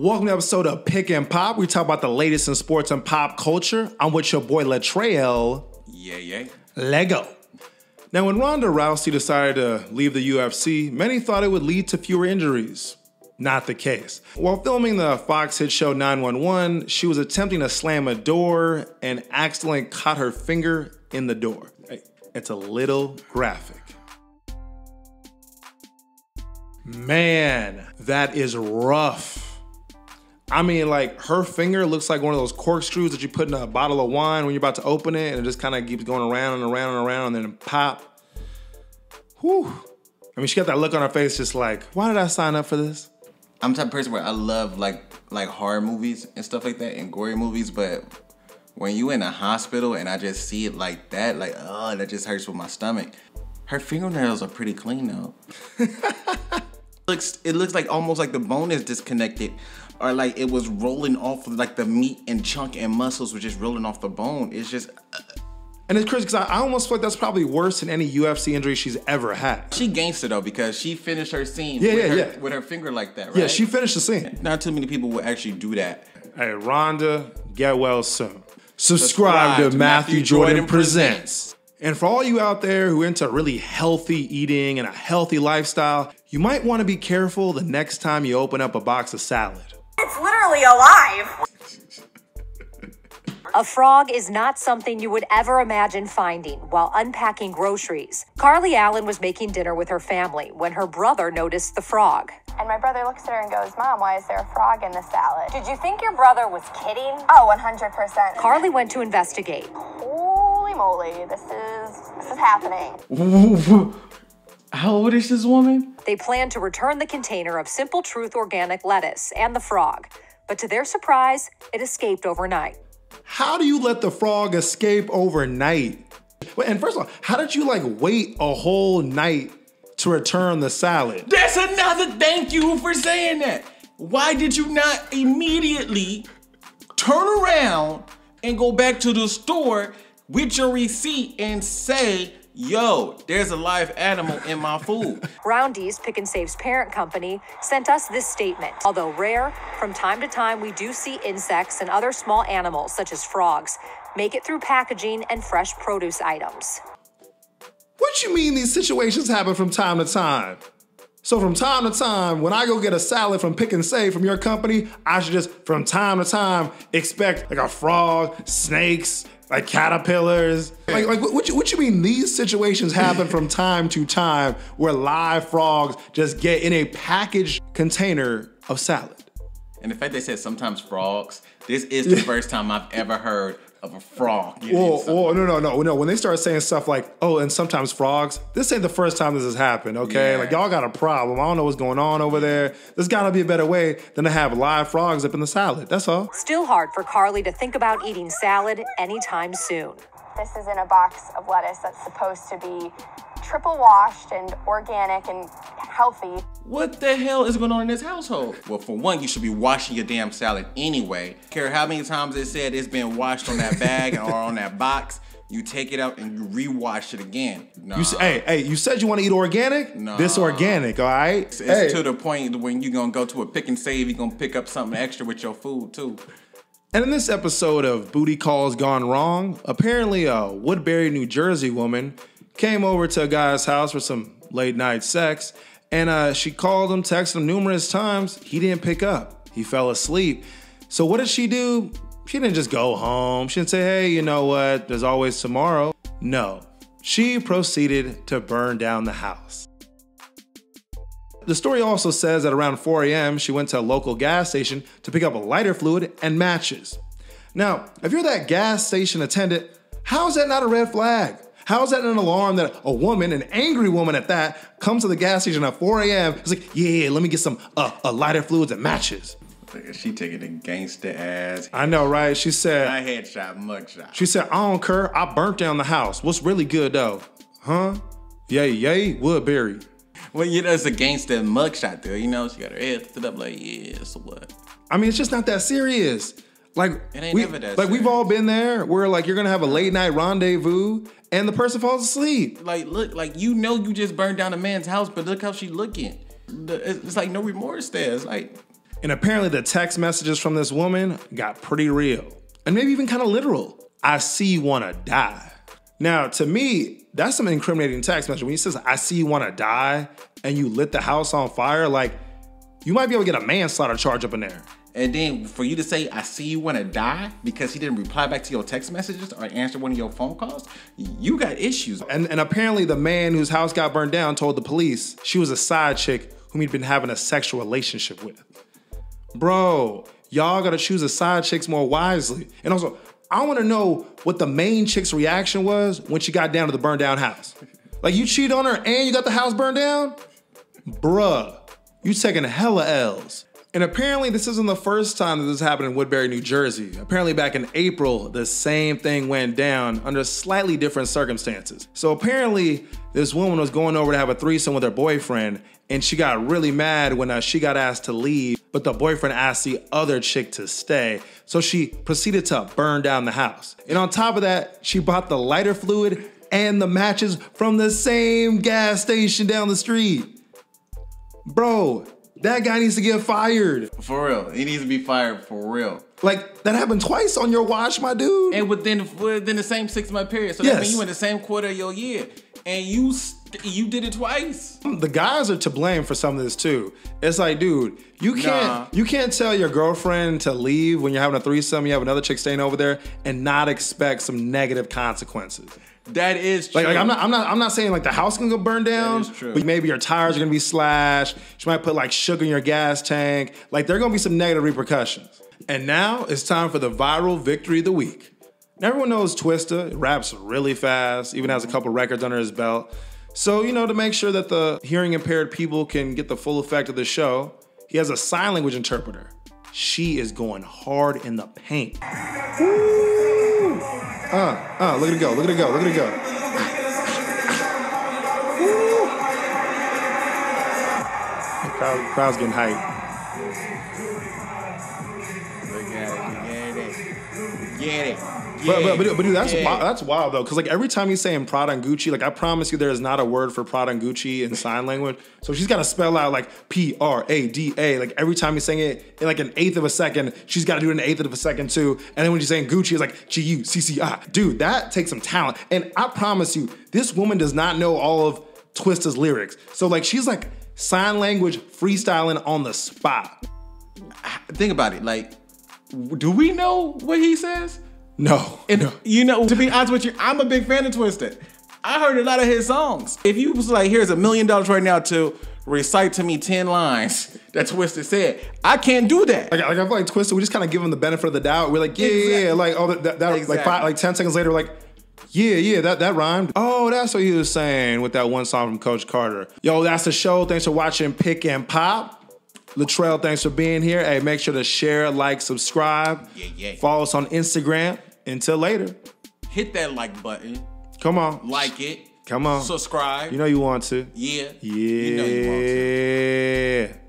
Welcome to episode of Pick and Pop. We talk about the latest in sports and pop culture. I'm with your boy Latrell. Yeah, yeah. Lego. Now, when Ronda Rousey decided to leave the UFC, many thought it would lead to fewer injuries. Not the case. While filming the Fox hit show 911, she was attempting to slam a door and accidentally caught her finger in the door. It's a little graphic. Man, that is rough. I mean, like her finger looks like one of those corkscrews that you put in a bottle of wine when you're about to open it, and it just kind of keeps going around and around and around, and then pop. Whew. I mean, she got that look on her face, just like, why did I sign up for this? I'm the type of person where I love like like horror movies and stuff like that and gory movies, but when you in a hospital and I just see it like that, like oh, that just hurts with my stomach. Her fingernails are pretty clean though. looks it looks like almost like the bone is disconnected or like it was rolling off of like the meat and chunk and muscles were just rolling off the bone. It's just uh, And it's crazy because I, I almost feel like that's probably worse than any UFC injury she's ever had. she gangster though because she finished her scene Yeah, with, yeah, her, yeah. with her finger like that, right? Yeah, she finished the scene. not too many people would actually do that. Hey, Ronda, get well soon. Subscribe, Subscribe to, to Matthew, Matthew Jordan, Jordan Presents. And for all you out there who into really healthy eating and a healthy lifestyle, you might want to be careful the next time you open up a box of salad. It's literally alive. A frog is not something you would ever imagine finding while unpacking groceries. Carly Allen was making dinner with her family when her brother noticed the frog. And my brother looks at her and goes, Mom, why is there a frog in the salad? Did you think your brother was kidding? Oh, 100%. Carly went to investigate. Holy moly, this is this is happening. How old is this woman? They planned to return the container of Simple Truth organic lettuce and the frog, but to their surprise, it escaped overnight. How do you let the frog escape overnight? And first of all, how did you like wait a whole night to return the salad? That's another thank you for saying that. Why did you not immediately turn around and go back to the store with your receipt and say, yo, there's a live animal in my food? Roundy's, Pick and Save's parent company, sent us this statement. Although rare, from time to time we do see insects and other small animals, such as frogs, make it through packaging and fresh produce items. What you mean these situations happen from time to time? So from time to time, when I go get a salad from Pick and Save from your company, I should just from time to time expect like a frog, snakes, like caterpillars. Like, like what, you, what you mean these situations happen from time to time where live frogs just get in a packaged container of salad? and the fact they said sometimes frogs, this is the first time I've ever heard of a frog. getting Whoa, something. whoa, no, no, no, no. When they start saying stuff like, oh, and sometimes frogs, this ain't the first time this has happened, okay? Yeah. Like, y'all got a problem. I don't know what's going on over there. There's gotta be a better way than to have live frogs up in the salad. That's all. Still hard for Carly to think about eating salad anytime soon. This is in a box of lettuce that's supposed to be triple washed and organic and healthy. What the hell is going on in this household? Well, for one, you should be washing your damn salad anyway. Care how many times it said it's been washed on that bag or on that box. You take it out and you rewash it again. Nah. You say, hey, hey, you said you want to eat organic? Nah. This organic, all right? It's Hey. to the point when you're gonna go to a pick and save, you're gonna pick up something extra with your food too. And in this episode of Booty Calls Gone Wrong, apparently a Woodbury, New Jersey woman came over to a guy's house for some late night sex, and uh, she called him, texted him numerous times. He didn't pick up. He fell asleep. So what did she do? She didn't just go home. She didn't say, hey, you know what? There's always tomorrow. No. She proceeded to burn down the house. The story also says that around 4 a.m., she went to a local gas station to pick up a lighter fluid and matches. Now, if you're that gas station attendant, how is that not a red flag? How is that an alarm that a woman, an angry woman at that, comes to the gas station at 4 a.m. It's like, yeah, let me get some uh, uh, lighter fluids and matches. She taking the gangster ass. I know, right? She said, I headshot, mugshot. she said, I don't care. I burnt down the house. What's really good though? Huh? Yay, yay, Woodbury. Well, you know, it's a gangster mugshot there. You know, she got her head stood up like, yeah, so what? I mean, it's just not that serious. Like, we, like we've all been there where like you're gonna have a late night rendezvous and the person falls asleep. Like, look, like you know, you just burned down a man's house, but look how she looking. It's it's like no remorse there. It's like And apparently, the text messages from this woman got pretty real and maybe even kind of literal. I see you wanna die. Now, to me, that's some incriminating text message. When he says, I see you wanna die, and you lit the house on fire, like, you might be able to get a manslaughter charge up in there. And then for you to say, I see you wanna die because he didn't reply back to your text messages or answer one of your phone calls, you got issues. And, and apparently, the man whose house got burned down told the police she was a side chick whom he'd been having a sexual relationship with. Bro, y'all gotta choose the side chicks more wisely. And also, I wanna know what the main chick's reaction was when she got down to the burned down house. Like, you cheat on her and you got the house burned down? Bruh, you taking hella L's. And apparently, this isn't the first time that this happened in Woodbury, New Jersey. Apparently, back in April, the same thing went down under slightly different circumstances. So, apparently, this woman was going over to have a threesome with her boyfriend, and she got really mad when uh, she got asked to leave, but the boyfriend asked the other chick to stay. So, she proceeded to burn down the house. And on top of that, she bought the lighter fluid and the matches from the same gas station down the street. Bro, that guy needs to get fired. For real. He needs to be fired for real. Like that happened twice on your watch, my dude. And within within the same six month period. So Yes. that means you in the same quarter of your year. And you st- you did it twice. the guys are to blame for some of this too. It's like, dude, you can't Nah. you can't tell your girlfriend to leave when you're having a threesome, you have another chick staying over there, and not expect some negative consequences. That is true. Like, like I'm not I'm not I'm not saying like the house can go burn down, is true. but maybe your tires are gonna be slashed. She might put like sugar in your gas tank. Like there are gonna be some negative repercussions. And now it's time for the viral victory of the week. Now, everyone knows Twista raps really fast, even has a couple records under his belt. So, you know, to make sure that the hearing impaired people can get the full effect of the show, he has a sign language interpreter. She is going hard in the paint. Uh, uh, look at it go, look at it go, look at it go. Crowd, crowd's getting hyped. It. Get it. But, but, but, but dude, that's Yeah. wild, that's wild though, because like every time he's saying Prada and Gucci, like I promise you, there is not a word for Prada and Gucci in sign language. So she's got to spell out like P R A D A. Like every time he's saying it in like an eighth of a second, she's got to do it in an eighth of a second too. And then when she's saying Gucci, it's like G U C C I. Dude, that takes some talent. And I promise you, this woman does not know all of Twista's lyrics. So like she's like sign language freestyling on the spot. Think about it. Like, do we know what he says? No, And no. you know, to be honest with you, I'm a big fan of Twista. I heard a lot of his songs. If you was like, here's a million dollars right now to recite to me 10 lines that Twista said, I can't do that. Like, like I feel like Twista, we just kind of give him the benefit of the doubt. We're like, yeah, yeah, yeah. Like, oh, that, that, that like five, like ten seconds later, like, yeah, yeah, that that rhymed. Oh, that's what he was saying with that one song from Coach Carter. Yo, that's the show. Thanks for watching Pick and Pop. Latrell, thanks for being here. Hey, make sure to share, like, subscribe. Yeah, yeah. Follow us on Instagram. Until later. Hit that like button, Come on. like it, Come on. subscribe. You know you want to. yeah. Yeah. You know you want to.